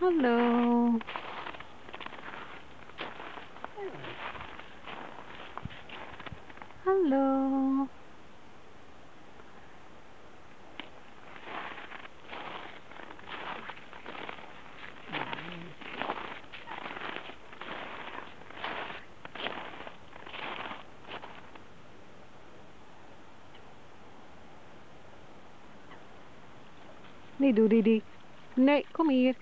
Hello. Hello. Nee, doe die. Nee, kom hier.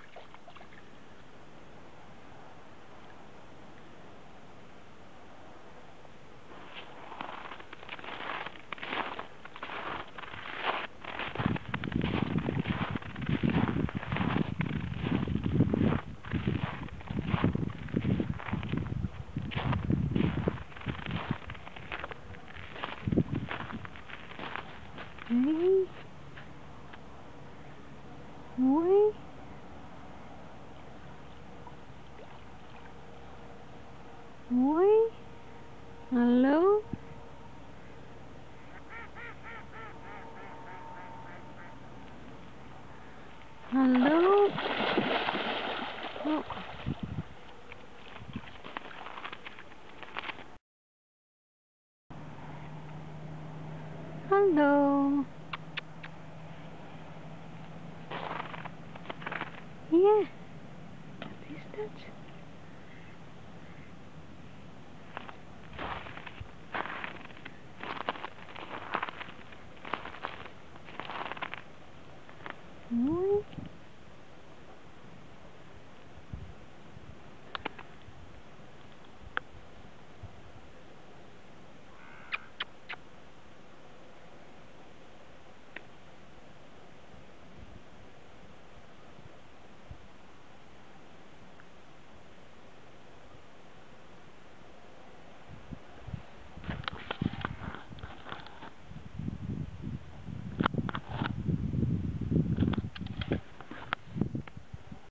Nee. Mooi. Mooi. Hallo. Hallo. Oh. Hallo. Ja, wat is dat? Mooi.